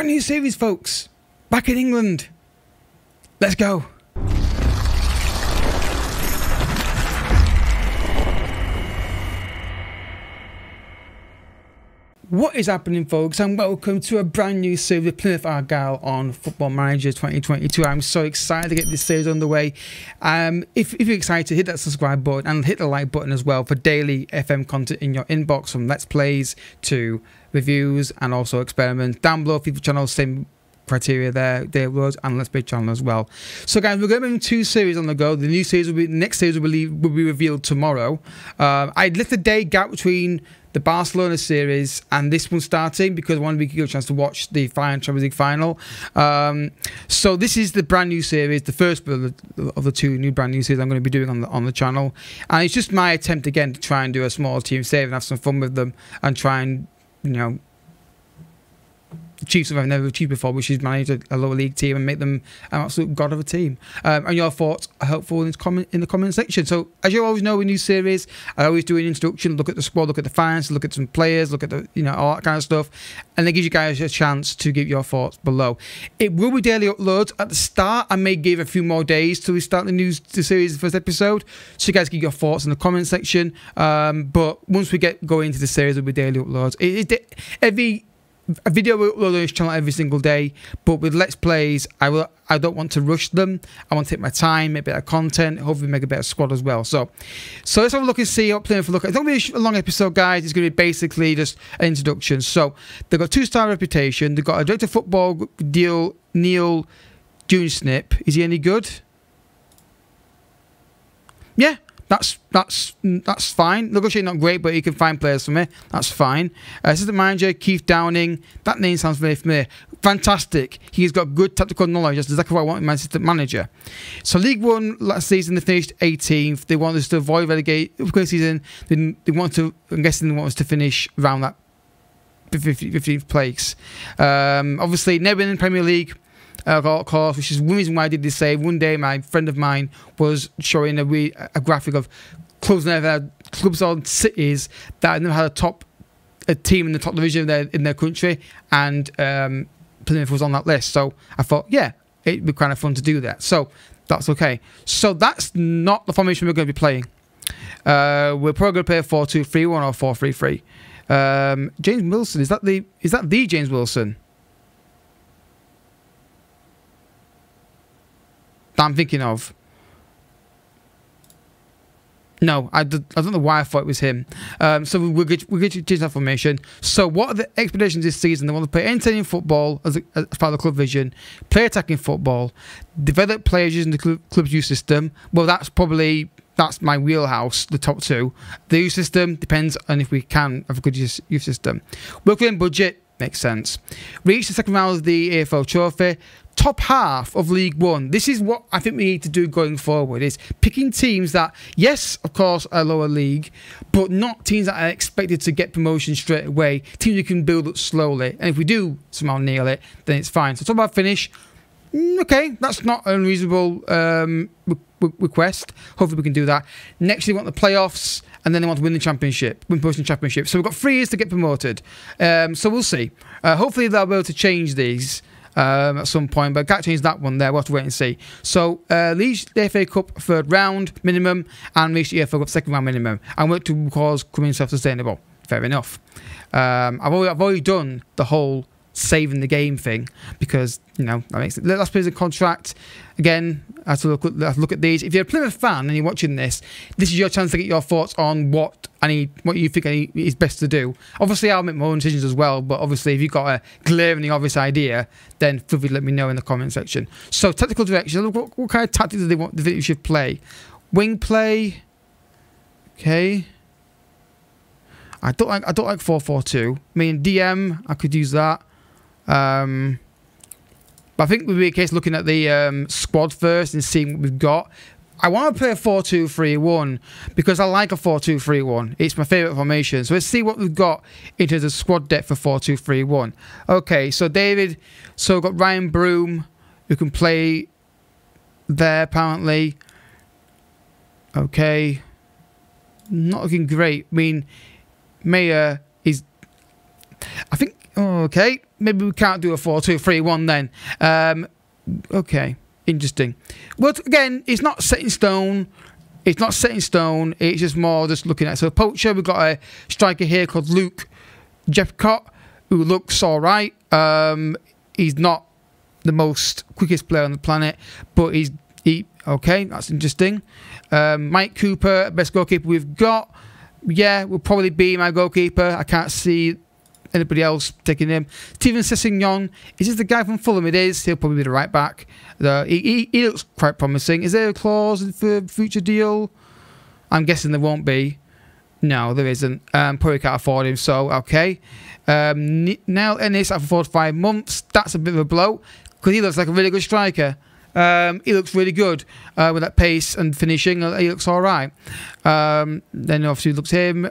Brand new series, folks. Back in England. Let's go. What is happening, folks, and welcome to a brand new series with Plymouth Argyle on Football Manager 2022. I'm so excited to get this series underway. Um, if, if you're excited, hit that subscribe button and hit the like button as well for daily FM content in your inbox from Let's Plays to reviews and also experiments. Down below, FIFA channel, same criteria there, there was, and Let's Play channel as well. So, guys, we're going to be two series on the go. The new series will be, next series will be, will be revealed tomorrow. Um, I left a day gap between the Barcelona series and this one starting because I wanted to you a chance to watch the final Champions League final. Um, so this is the brand new series, the first of the, of the, two new brand new series I'm going to be doing on the on the channel, and it's just my attempt again to try and do a small team save and have some fun with them and try and you know something I've never achieved before, which is manage a, a, lower league team and make them an absolute god of a team. Um, and your thoughts are helpful in the comment in the comment section. So as you always know, with new series, I always do an introduction, look at the squad, look at the fans, look at some players, look at the you know all that kind of stuff, and then gives you guys a chance to give your thoughts below. It will be daily uploads at the start. I may give a few more days till we start the new the series, the first episode, so you guys give your thoughts in the comment section. Um, but once we get going into the series, it'll be daily uploads. It, it, every a video will upload on this channel every single day, but with Let's Plays, I will. I don't want to rush them. I want to take my time, make better content, hopefully make a better squad as well. So, so let's have a look and see what playing for look. at. It's not going to be a long episode, guys. It's going to be basically just an introduction. So they've got two star reputation. They've got a director football deal, Neil Dewsnip. Is he any good? Yeah, that's that's that's fine. Negotiating not great, but he can find players for me. That's fine. Uh, assistant manager Keith Downing. That name sounds very familiar. Fantastic. He's got good tactical knowledge. That's exactly what I want in my assistant manager. So League One last season they finished 18th. They wanted us to avoid relegate. Course, season they, they want to. I'm guessing they want us to finish around that 15th place. Um, obviously, never been in Premier League uh, course, which is one reason why I did this save. One day, my friend of mine was showing a, re- a graphic of clubs never had, clubs on cities that never had a top a team in the top division in their, in their country, and um, Plymouth was on that list. So I thought, yeah, it'd be kind of fun to do that. So that's okay. So that's not the formation we're going to be playing. Uh, we're probably going to play a 4 2 3 1 or 4 3 3. Um, James Wilson, is that the is that the James Wilson? That I'm thinking of. No, I, don't know why I thought it was him. Um, so we're going to change that formation. So what are the expectations this season? They want to play entertaining football as, a, as part of the club vision, play attacking football, develop players using the club, club's youth system. Well, that's probably that's my wheelhouse, the top two. The youth system depends on if we can have a good youth system. Work within budget makes sense. Reach the second round of the EFL Trophy top half of League One. This is what I think we need to do going forward: is picking teams that, yes, of course, are lower league, but not teams that are expected to get promotion straight away. Teams we can build up slowly, and if we do somehow nail it, then it's fine. So talk about finish. Mm, okay, that's not unreasonable um, request. Hopefully, we can do that. Next, we want the playoffs, and then they want to win the championship, win promotion championship. So we've got three years to get promoted. Um, so we'll see. Uh, hopefully, they'll be able to change these um, at some point, but can't change that one there. We'll have to wait and see. So, uh, reach the FA Cup third round minimum and reach the FA Cup second round minimum and work to cause coming self sustainable. Fair enough. Um, I've, already, I've already done the whole saving the game thing because you know that makes it. Play a contract again. I have to look, have to look at these. If you're a Plymouth fan and you're watching this, this is your chance to get your thoughts on what I need, what you think is best to do. Obviously, I'll make my own decisions as well. But obviously, if you've got a glaringly obvious idea, then feel free to let me know in the comment section. So, tactical direction. What, what kind of tactics do they want? They think you should play? Wing play. Okay. I don't like I don't like four four two. I mean DM, I could use that. Um, but I think we'd be a case looking at the um, squad first and seeing what we've got. I want to play a 4 2 3 1 because I like a 4 2 3 1. It's my favourite formation. So let's see what we've got in terms of squad depth for 4 2 3 1. Okay, so David, so we've got Ryan Broom who can play there apparently. Okay. Not looking great. I mean, Mayor Okay, maybe we can't do a 4 2 3 1 then. Um, okay, interesting. But again, it's not set in stone. It's not set in stone. It's just more just looking at. So, poacher, we've got a striker here called Luke Jephcott, who looks all right. Um, he's not the most quickest player on the planet, but he's he okay. That's interesting. Um, Mike Cooper, best goalkeeper we've got. Yeah, will probably be my goalkeeper. I can't see anybody else taking him. Steven Sessegnon, is this the guy from Fulham? It is. He'll probably be the right back. He, he, he looks quite promising. Is there a clause for future deal? I'm guessing there won't be. No, there isn't. Um, probably can't afford him, so okay. Um, now Ennis after four to five months. That's a bit of a blow because he looks like a really good striker. Um, he looks really good uh, with that pace and finishing. He looks all right. Um, then obviously looks him,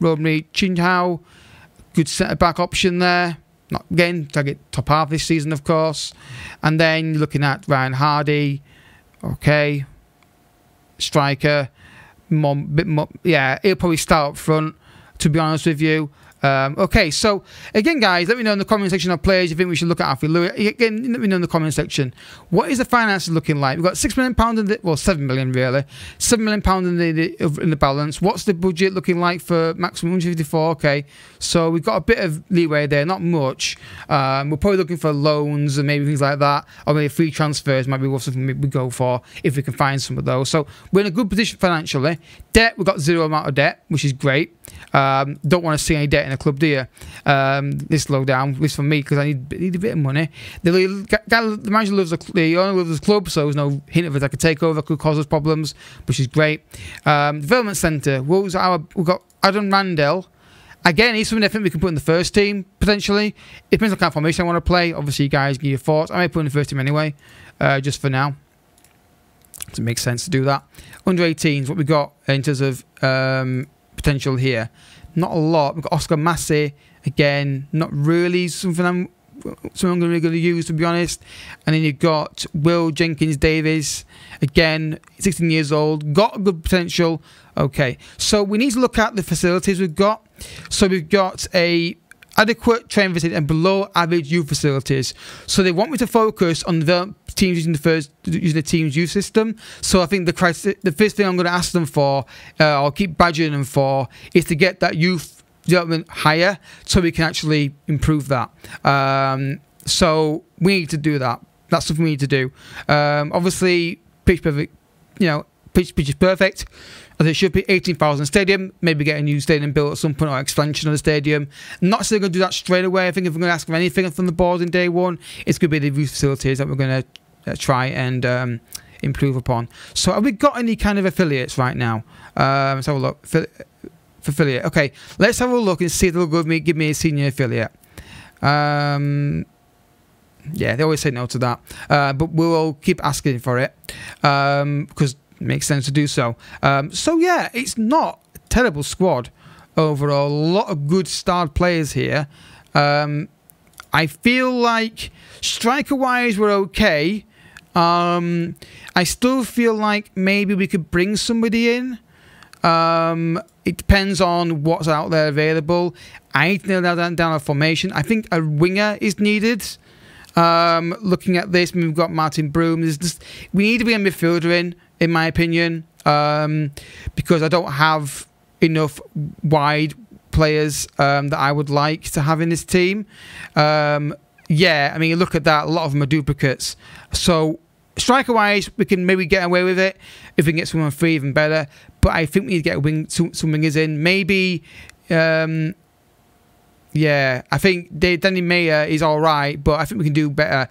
Romoney Crichlow, good centre back option there. Not again target top half this season, of course. And then looking at Ryan Hardie, okay, striker, more, bit more, yeah, he'll probably start up front. To be honest with you, um, okay, so again, guys, let me know in the comment section of players you think we should look at Alfie Lewis. Again, let me know in the comment section. What is the finances looking like? We've got six million pound in the well, seven million really, seven million pound in the, the, in the balance. What's the budget looking like for maximum 154? Okay, so we've got a bit of leeway there, not much. Um, we're probably looking for loans and maybe things like that, or maybe free transfers might be worth something we go for if we can find some of those. So we're in a good position financially. Debt, we've got zero amount of debt, which is great. Um, don't want to see any debt in the club, do you? Um, this low down, this for me because I need, need a bit of money. The, the manager loves the, the owner loves the club, so there's no hint of it like a takeover could cause us problems, which is great. Um, development centre, was our? We've got Adam Randell. Again, he's something I think we can put in the first team potentially. It depends on kind of formation I want to play. Obviously, you guys give your thoughts. I may put in the first team anyway, uh, just for now. It makes sense to do that? Under 18s, what we got in terms of um, potential here. Not a lot. We've got Oscar Massey again. Not really something I'm something I'm really going to use to be honest. And then you've got Will Jenkins Davies again, 16 years old, got good potential. Okay, so we need to look at the facilities we've got. So we've got a adequate training facility and below average youth facilities. So they want me to focus on the teams using the first using the team's youth system. So I think the the first thing I'm going to ask them for, uh, I'll keep badgering them for, is to get that youth development higher, so we can actually improve that. Um, so we need to do that. That's something we need to do. Um, obviously, pitch perfect. You know, pitch pitch is perfect as it should be 18,000 stadium, maybe get a new stadium built at some point or expansion of the stadium. not saying going to do that straight away. I think if we're going to ask for anything from the board in day one, it's going to be the facilities that we're going to uh, try and um, improve upon. So have we got any kind of affiliates right now? Um, let's have a look. For affiliate. Okay, let's have a look and see if they'll give me, give me a senior affiliate. Um, yeah, they always say no to that. Uh, but we will keep asking for it um, because makes sense to do so. Um, so yeah, it's not a terrible squad overall. A lot of good starred players here. Um, I feel like striker-wise we're okay. Um, I still feel like maybe we could bring somebody in. Um, it depends on what's out there available. I need to nail down, a formation. I think a winger is needed. Um, looking at this, we've got Martin Broom. Just, we need to bring a midfielder in in my opinion, um, because I don't have enough wide players um, that I would like to have in this team. Um, yeah, I mean, look at that. A lot of them are duplicates. So, striker wise, we can maybe get away with it. If we can get someone free, even better. But I think we need to get wing, some, some wingers in. Maybe. Um, yeah, I think Danny Mayor is all right, but I think we can do better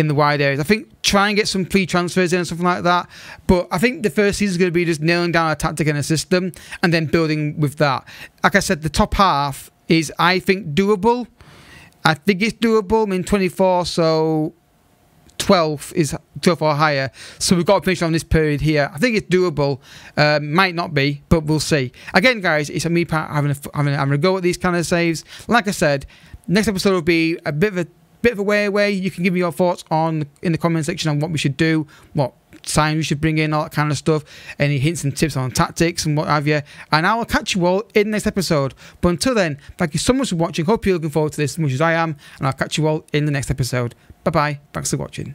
in the wide areas. I think try and get some free transfers in or something like that. But I think the first season is going to be just nailing down a tactic and a system and then building with that. Like I said, the top half is, I think, doable. I think it's doable. I mean, 24, so 12 is 12 or higher. So we've got to finish on this period here. I think it's doable. Uh, might not be, but we'll see. Again, guys, it's a me having a, having a, having a go at these kind of saves. Like I said, next episode will be a bit of a bit of a way away. You can give me your thoughts on in the comment section on what we should do, what sign we should bring in, all that kind of stuff. Any hints and tips on tactics and what have you. And I will catch you all in the next episode. But until then, thank you so much for watching. Hope you're looking forward to this as much as I am. And I'll catch you all in the next episode. Bye bye. Thanks for watching.